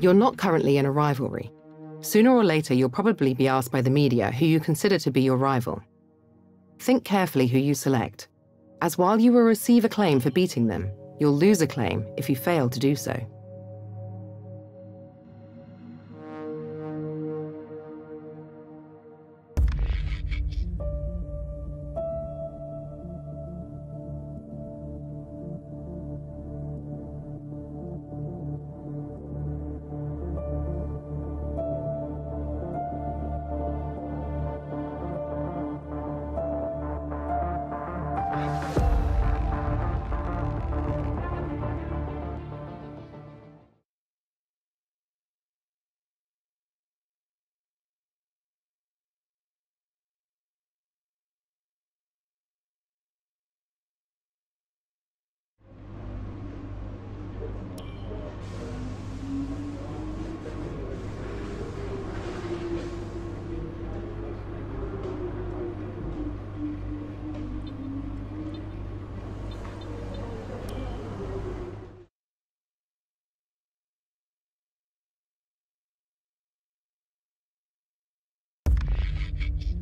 You're not currently in a rivalry. Sooner or later, you'll probably be asked by the media who you consider to be your rival. Think carefully who you select, as while you will receive acclaim for beating them, you'll lose acclaim if you fail to do so.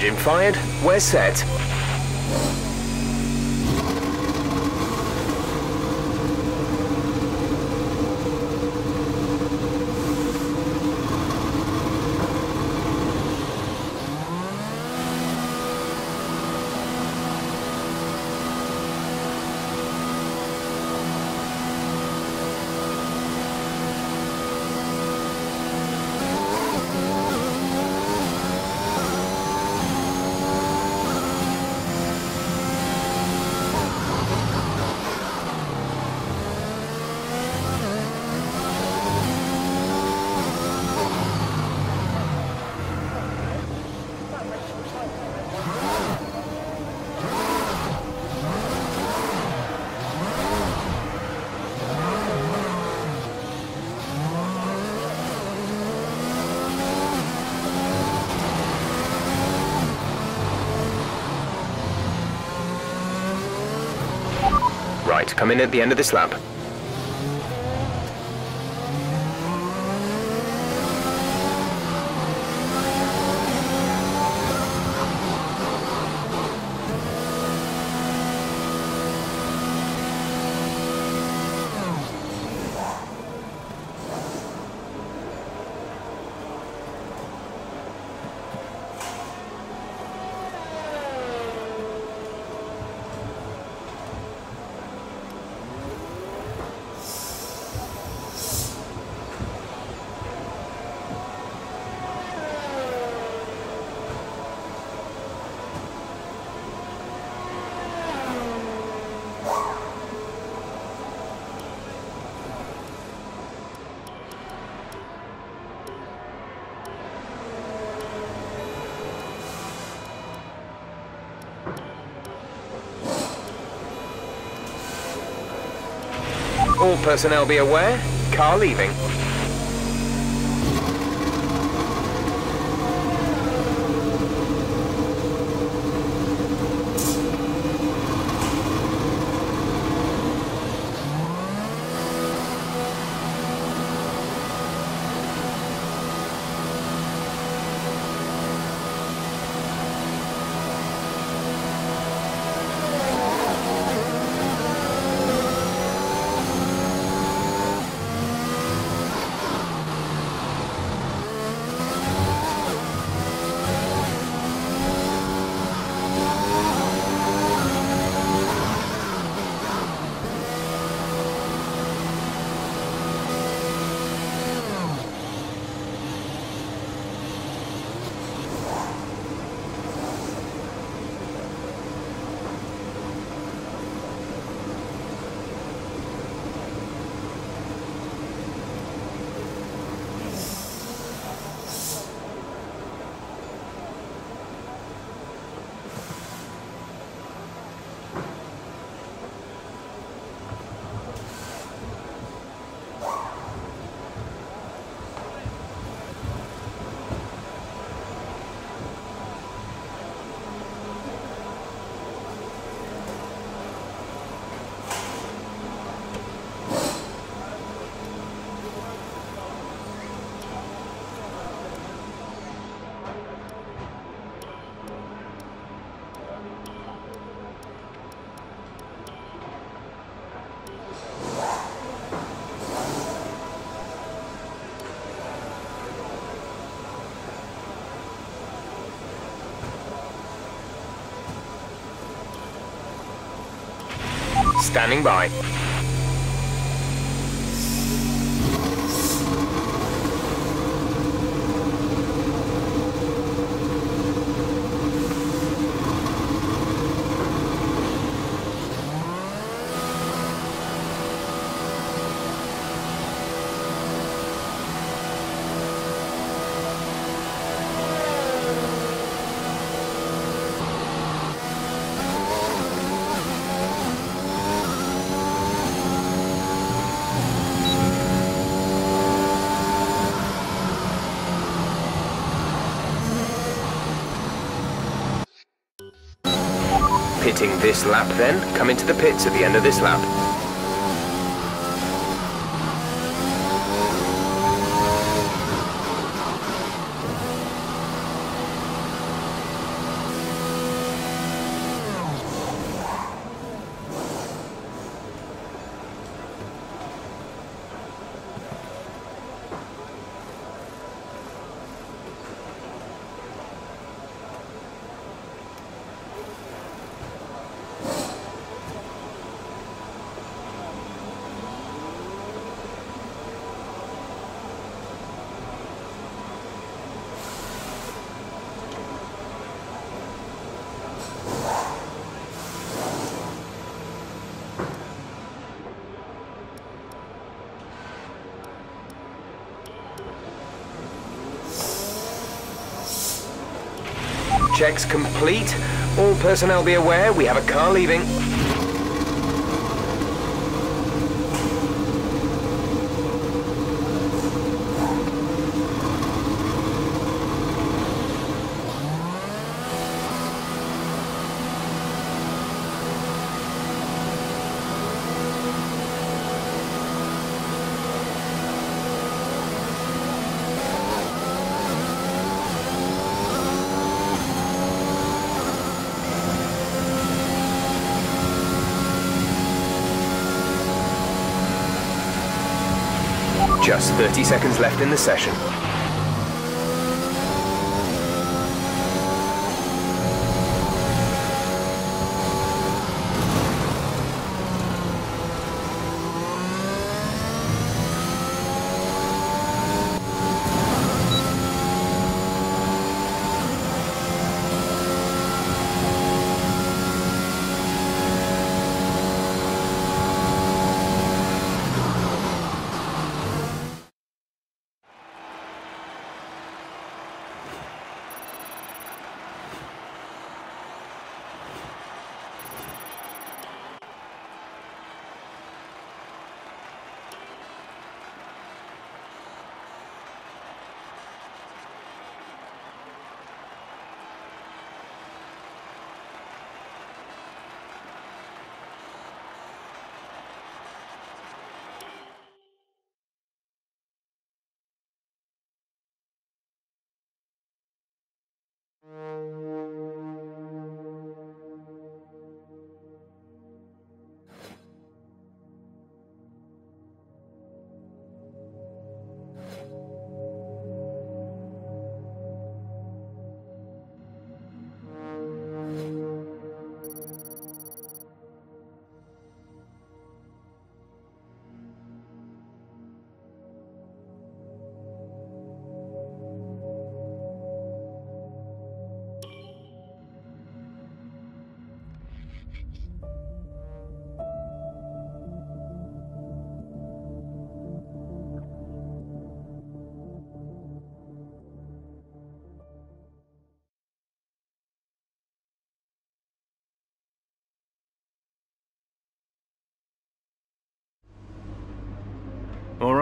Engine fired. We're set. Come in at the end of this lap. All personnel be aware. Car leaving. Standing by. This lap then, come into the pits at the end of this lap. Checks complete. All personnel be aware, we have a car leaving. Just 30 seconds left in the session.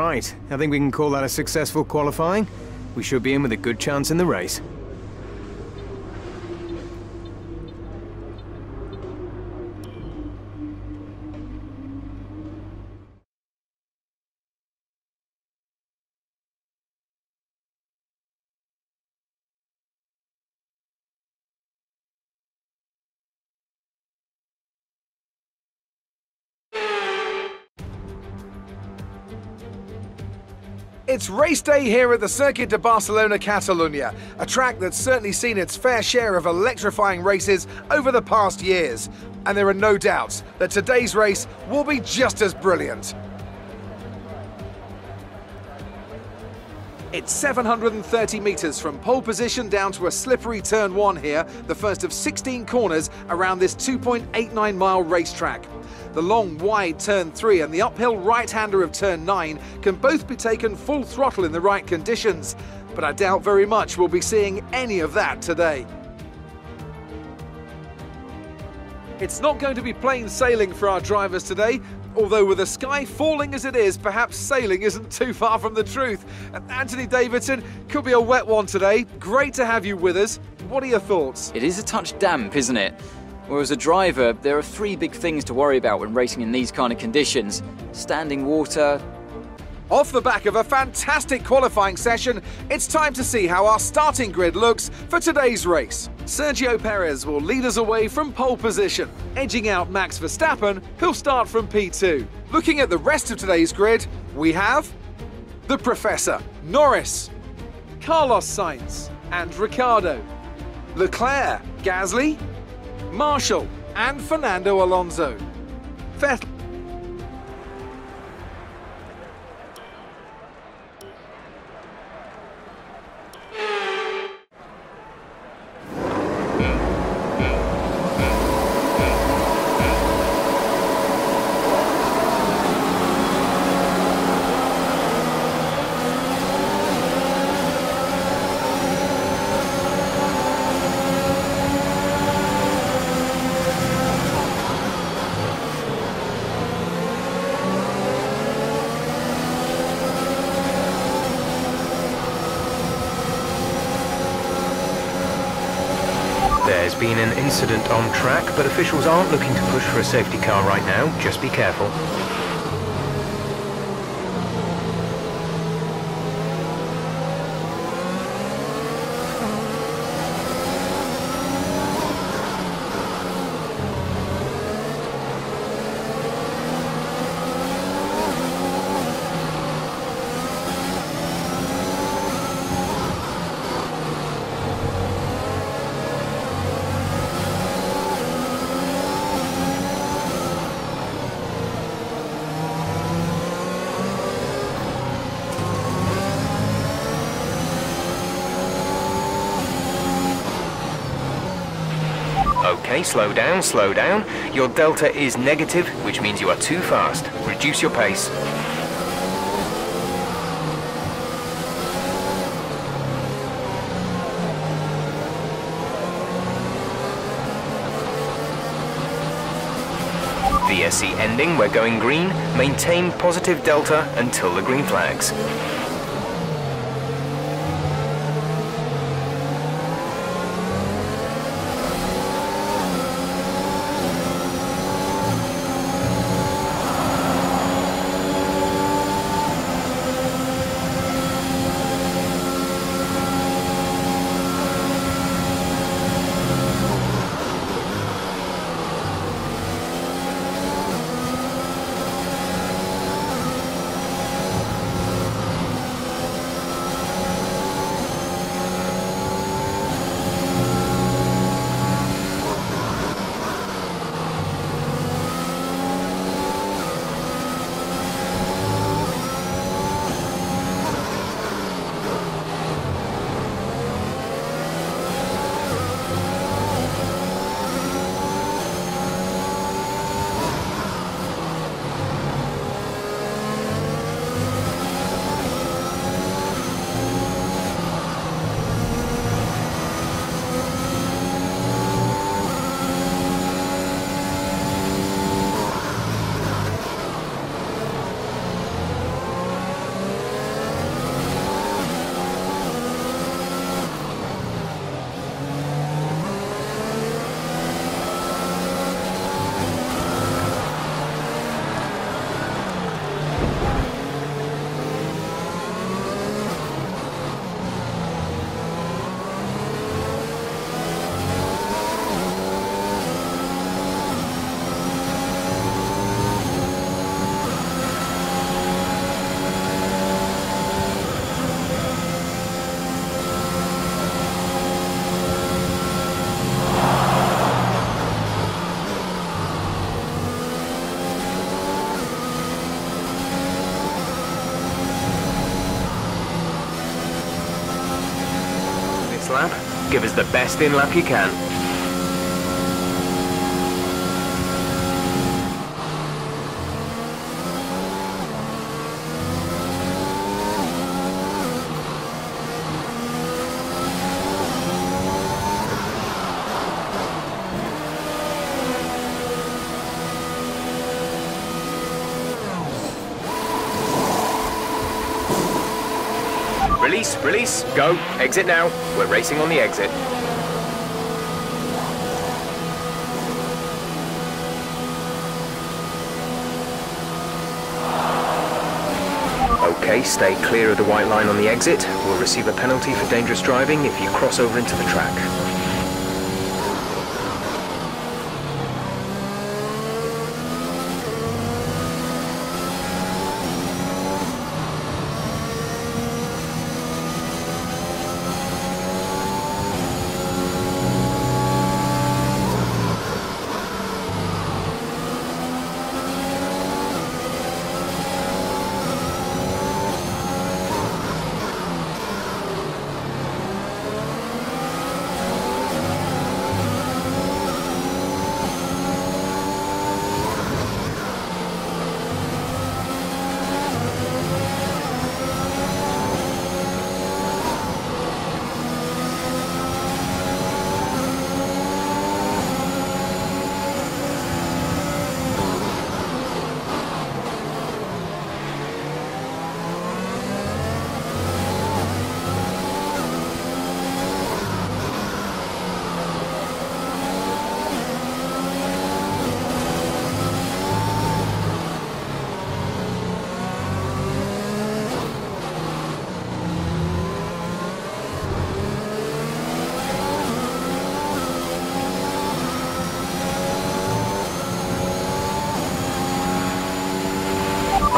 Right, I think we can call that a successful qualifying. We should be in with a good chance in the race. It's race day here at the Circuit de Barcelona Catalunya, a track that's certainly seen its fair share of electrifying races over the past years. And there are no doubts that today's race will be just as brilliant. It's 730 metres from pole position down to a slippery turn one here, the first of 16 corners around this 2.89 mile racetrack. The long, wide turn 3 and the uphill right-hander of turn 9 can both be taken full throttle in the right conditions, but I doubt very much we'll be seeing any of that today. It's not going to be plain sailing for our drivers today, although with the sky falling as it is, perhaps sailing isn't too far from the truth. Anthony Davidson, could be a wet one today. Great to have you with us. What are your thoughts? It is a touch damp, isn't it? Or as a driver, there are three big things to worry about when racing in these kind of conditions standing water. Off the back of a fantastic qualifying session, it's time to see how our starting grid looks for today's race. Sergio Perez will lead us away from pole position, edging out Max Verstappen, who'll start from P2. Looking at the rest of today's grid, we have the Professor, Norris, Carlos Sainz, and Ricciardo, Leclerc, Gasly, Marshall, and Fernando Alonso. Vettel. Incident on track, but officials aren't looking to push for a safety car right now. Just be careful. Okay, slow down, slow down. Your delta is negative, which means you are too fast. Reduce your pace. VSC ending, we're going green. Maintain positive delta until the green flags. The best in luck you can. Release, release, go. Exit now. We're racing on the exit. Okay, stay clear of the white line on the exit. We'll receive a penalty for dangerous driving if you cross over into the track.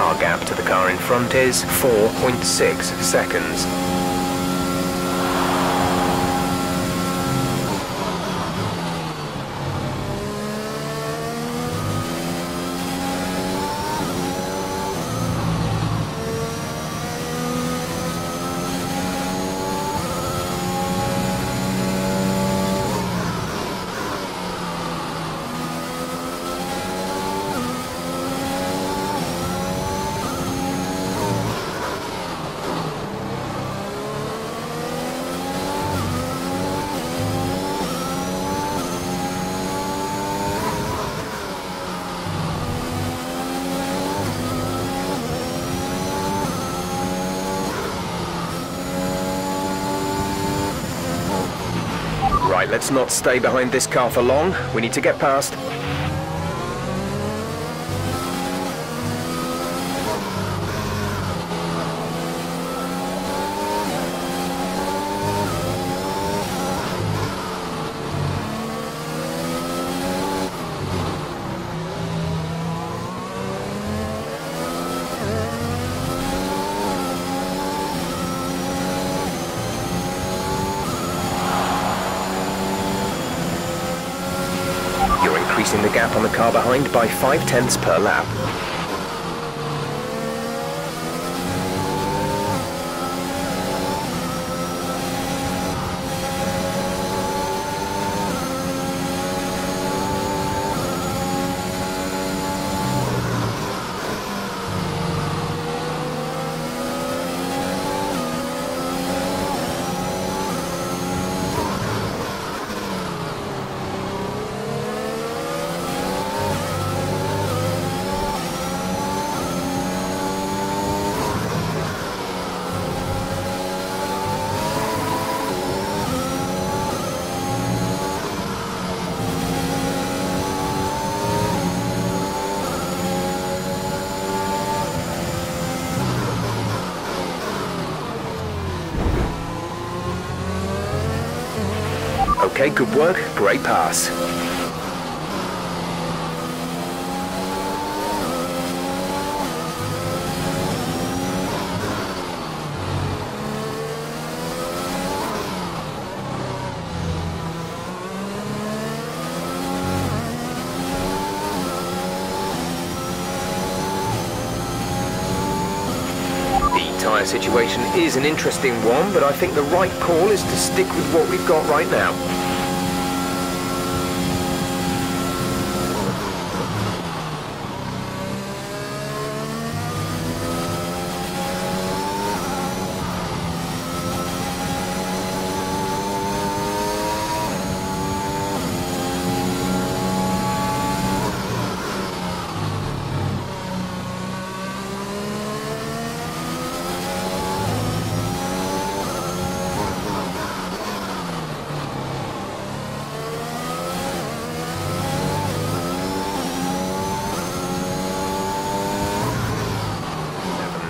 Our gap to the car in front is 4.6 seconds. Right, let's not stay behind this car for long. We need to get past. You're increasing the gap on the car behind by 5 tenths per lap. Okay, good work. Great pass. The tyre situation is an interesting one, but I think the right call is to stick with what we've got right now.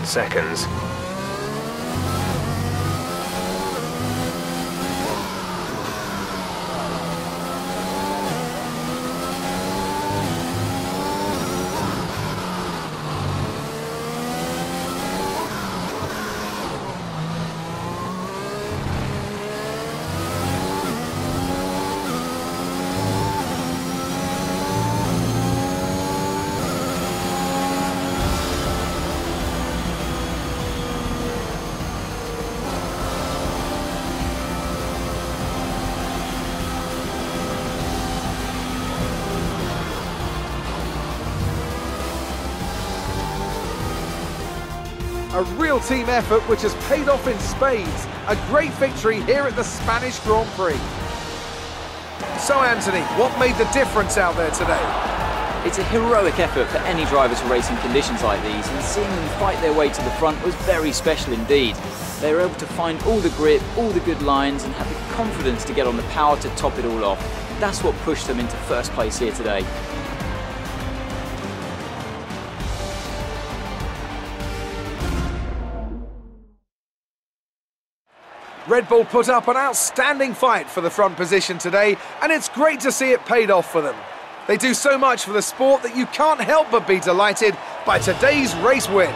Seconds. Real team effort which has paid off in spades. A great victory here at the Spanish Grand Prix. So, Anthony, what made the difference out there today? It's a heroic effort for any driver to race in conditions like these, and seeing them fight their way to the front was very special indeed. They were able to find all the grip, all the good lines, and have the confidence to get on the power to top it all off. That's what pushed them into first place here today. Red Bull put up an outstanding fight for the front position today, and it's great to see it paid off for them. They do so much for the sport that you can't help but be delighted by today's race win.